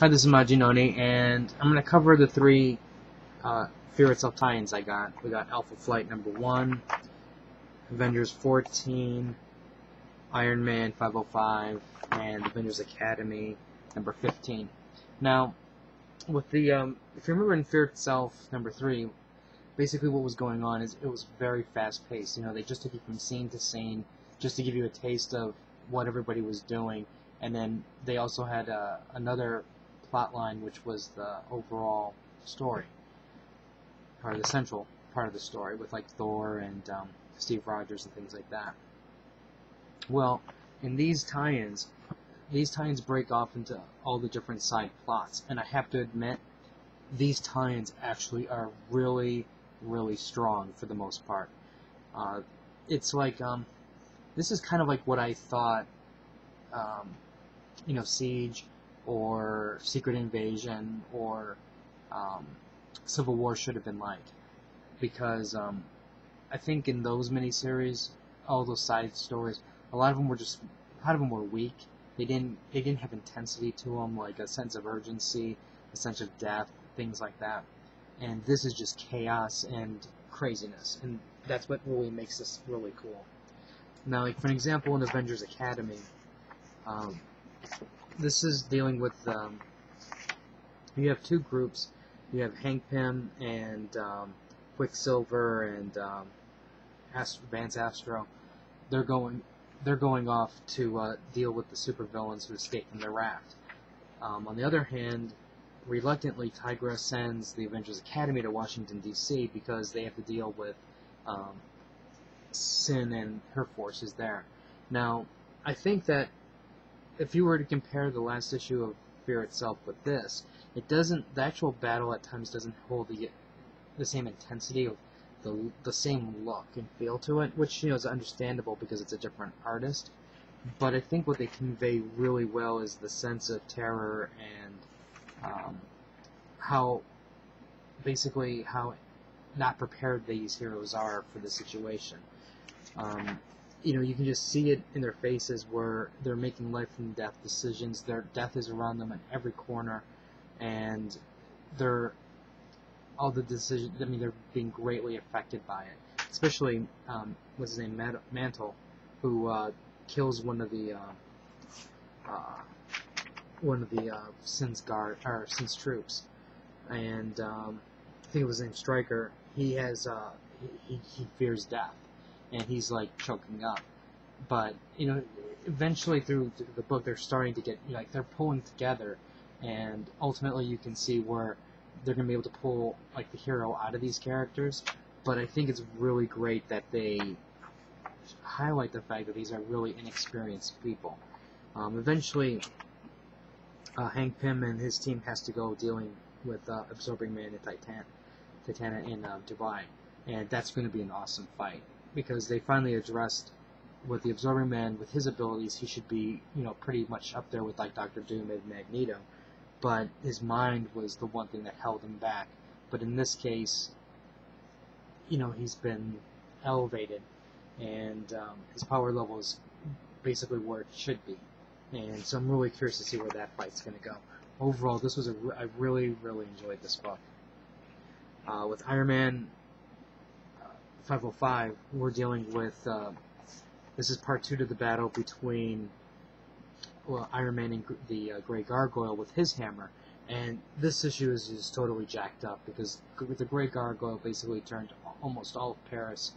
Hi, this is Majinoni, and I'm going to cover the three uh, Fear Itself tie-ins I got. We got Alpha Flight number 1, Avengers 14, Iron Man 505, and Avengers Academy number 15. Now, with the, um, if you remember in Fear Itself number 3, basically what was going on is it was very fast-paced. You know, they just took you from scene to scene just to give you a taste of what everybody was doing, and then they also had uh, another plot line, which was the overall story, or the central part of the story, with like Thor and um, Steve Rogers and things like that. Well, in these tie-ins, these tie-ins break off into all the different side plots, and I have to admit, these tie-ins actually are really, really strong for the most part. Uh, it's like, um, this is kind of like what I thought, um, you know, Siege or Secret Invasion or um, Civil War should have been like. Because um, I think in those miniseries, all those side stories, a lot of them were just, a lot of them were weak. They didn't, they didn't have intensity to them, like a sense of urgency, a sense of death, things like that. And this is just chaos and craziness, and that's what really makes this really cool. Now, like for example, in Avengers Academy, um, this is dealing with um, you have two groups. You have Hank Pym and um, Quicksilver and um, Vance Astro. They're going they're going off to uh, deal with the supervillains who escaped from their raft. Um, on the other hand, reluctantly, Tigra sends the Avengers Academy to Washington D.C. because they have to deal with um, Sin and her forces there. Now, I think that if you were to compare the last issue of Fear itself with this, it doesn't. The actual battle at times doesn't hold the the same intensity of the the same look and feel to it, which you know is understandable because it's a different artist. But I think what they convey really well is the sense of terror and um, how basically how not prepared these heroes are for the situation. Um, you know, you can just see it in their faces where they're making life and death decisions. Their death is around them in every corner, and they're all the decisions. I mean, they're being greatly affected by it. Especially, um, what's his name, Mantle, who uh, kills one of the uh, uh, one of the uh, Sin's guard or Sin's troops, and um, I think it was named Striker. He has uh, he, he fears death and he's like choking up. But you know, eventually through the book, they're starting to get like they're pulling together, and ultimately you can see where they're gonna be able to pull like the hero out of these characters. But I think it's really great that they highlight the fact that these are really inexperienced people. Um, eventually, uh, Hank Pym and his team has to go dealing with uh, Absorbing Man and Titan, Titania in uh, Dubai, and that's going to be an awesome fight because they finally addressed with the Absorbing Man, with his abilities, he should be, you know, pretty much up there with like Doctor Doom and Magneto. But his mind was the one thing that held him back. But in this case, you know, he's been elevated, and um, his power level is basically where it should be. And so I'm really curious to see where that fight's going to go. Overall, this was a I really really enjoyed this book. Uh, with Iron Man, 505, we're dealing with, uh, this is part two to the battle between well, Iron Man and the uh, Grey Gargoyle with his hammer. And this issue is, is totally jacked up because the Grey Gargoyle basically turned almost all of Paris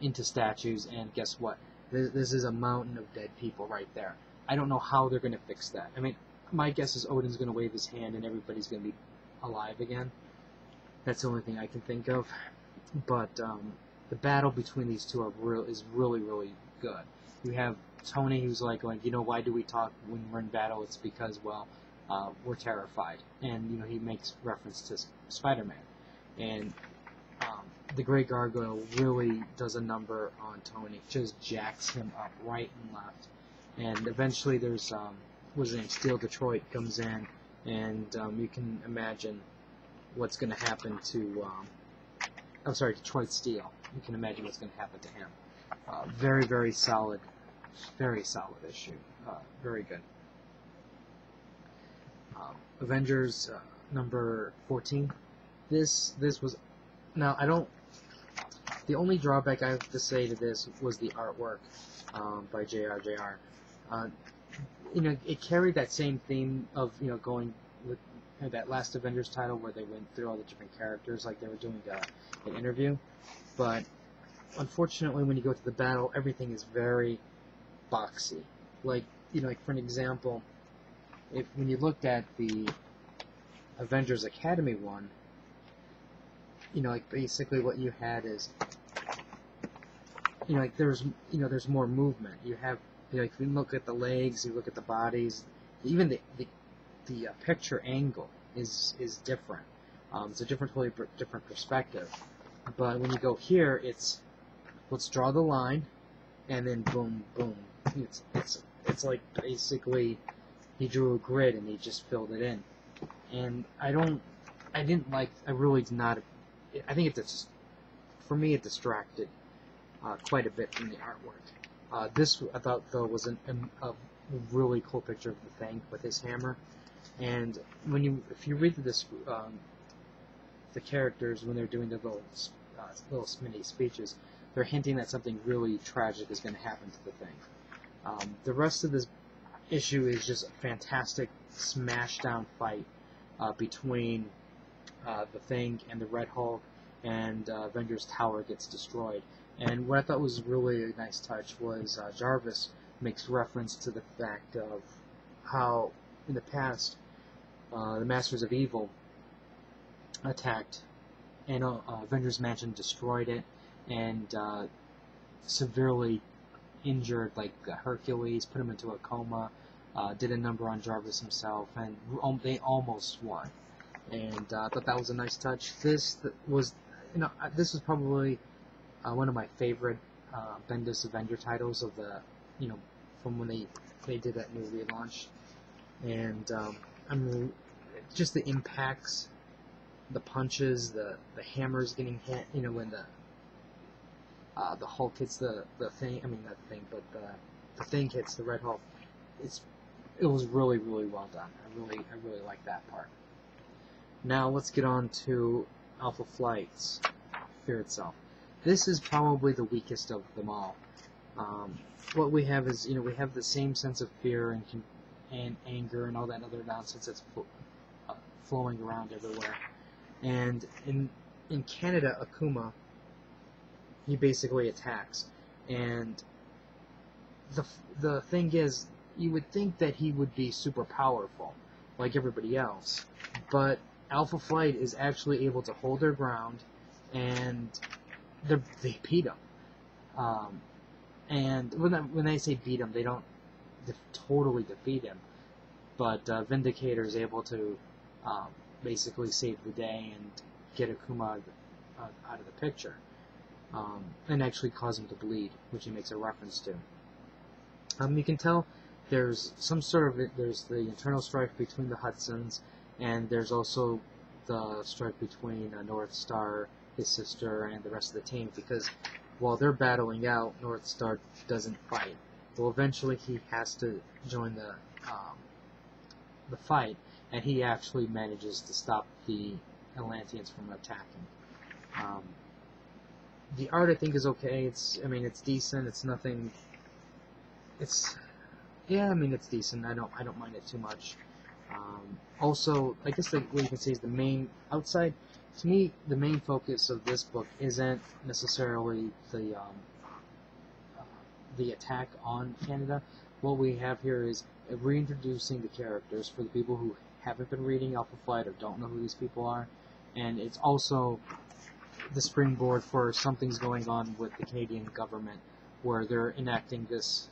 into statues, and guess what? This, this is a mountain of dead people right there. I don't know how they're going to fix that. I mean, my guess is Odin's going to wave his hand and everybody's going to be alive again. That's the only thing I can think of. But um, the battle between these two are real is really really good. You have Tony who's like like you know why do we talk when we're in battle? It's because well uh, we're terrified, and you know he makes reference to Spider-Man, and um, the Great Gargoyle really does a number on Tony, just jacks him up right and left, and eventually there's um, what's his name? Steel Detroit comes in, and um, you can imagine what's going to happen to um, I'm sorry Detroit Steel you can imagine what's going to happen to him. Uh, very, very solid, very solid issue. Uh, very good. Um, Avengers uh, number 14. This this was now I don't. The only drawback I have to say to this was the artwork um, by JRJR. Uh, you know, it carried that same theme of you know going know, that last Avengers title where they went through all the different characters like they were doing uh, an interview, but unfortunately when you go to the battle, everything is very boxy. Like you know, like for an example, if when you looked at the Avengers Academy one, you know, like basically what you had is, you know, like there's, you know, there's more movement. You have, you know, if you look at the legs, you look at the bodies, even the the, the uh, picture angle is is different. Um, it's a different, totally different perspective. But when you go here, it's let's draw the line, and then boom, boom. It's it's it's like basically he drew a grid and he just filled it in. And I don't, I didn't like, I really did not. I think it's just for me it distracted uh, quite a bit from the artwork. Uh, this I thought though was an, a really cool picture of the Thing with his hammer. And when you, if you read this, um, the characters when they're doing their little, uh, little mini speeches, they're hinting that something really tragic is going to happen to the Thing. Um, the rest of this issue is just a fantastic smash down fight uh, between uh, the Thing and the Red Hulk, and uh, Avengers Tower gets destroyed. And what I thought was really a nice touch was uh, Jarvis makes reference to the fact of how in the past uh, the Masters of Evil attacked and uh, Avengers Mansion destroyed it and severely injured like Hercules, put him into a coma, uh, did a number on Jarvis himself, and they almost won. And uh, I thought that was a nice touch. This was, you know, uh, this was probably uh, one of my favorite uh, Bendis Avenger titles of the, you know, from when they they did that new relaunch. And um, I'm just the impacts, the punches, the the hammers getting hit. You know, when the uh, the Hulk hits the, the thing. I mean, not the thing, but the the thing hits the Red Hulk. It's it was really really well done. I really I really like that part. Now let's get on to Alpha Flight's Fear itself. This is probably the weakest of them all. Um, what we have is you know we have the same sense of fear and and anger and all that other nonsense that's uh, flowing around everywhere. And in in Canada, Attuma he basically attacks. And the the thing is, you would think that he would be super powerful, like everybody else, but Alpha Flight is actually able to hold their ground, and they beat him. Um, and when when they say beat him, they don't de- totally defeat him, but uh, Vindicator is able to um, basically save the day and get Attuma uh, out of the picture um, and actually cause him to bleed, which he makes a reference to. Um, you can tell there's some sort of there's the internal strife between the Hudsons, and there's also the strife between uh, North Star, his sister, and the rest of the team. Because while they're battling out, North Star doesn't fight. Well, eventually he has to join the um, the fight, and he actually manages to stop the Atlanteans from attacking. Um, the art I think is okay. It's I mean it's decent. It's nothing. It's yeah. I mean it's decent. I don't I don't mind it too much. Um, also, I guess the, what you can say is the main outside. To me, the main focus of this book isn't necessarily the um, the attack on Canada. What we have here is reintroducing the characters for the people who haven't been reading Alpha Flight or don't know who these people are, and it's also the springboard for something's going on with the Canadian government, where they're enacting this,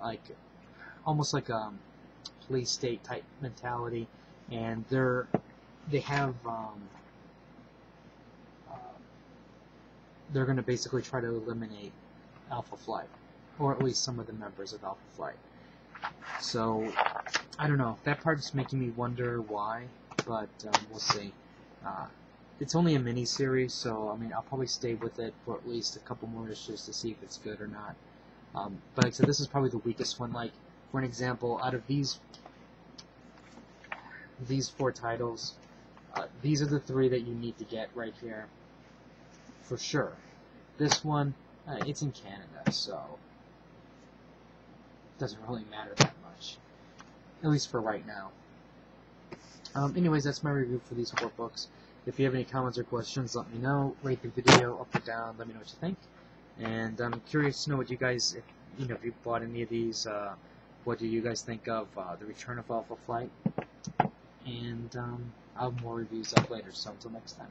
like, almost like a police state type mentality, and they're they have um, uh, they're going to basically try to eliminate Alpha Flight, or at least some of the members of Alpha Flight. So I don't know. That part's making me wonder why, but um, we'll see. Uh, it's only a mini series, so I mean I'll probably stay with it for at least a couple more issues to see if it's good or not. Um, but like I said, this is probably the weakest one. Like for an example, out of these these four titles, uh, these are the three that you need to get right here, for sure. This one, uh, it's in Canada, so doesn't really matter that much, at least for right now. Um, anyways, that's my review for these four books. If you have any comments or questions, let me know. Rate the video up or down. Let me know what you think. And I'm curious to know what you guys, if, you know, if you bought any of these. Uh, what do you guys think of uh, the Return of Alpha Flight? And um, I'll have more reviews up later. So until next time.